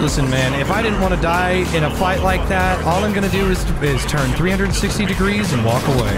Listen, man, if I didn't want to die in a fight like that, all I'm going to do is, is turn 360 degrees and walk away.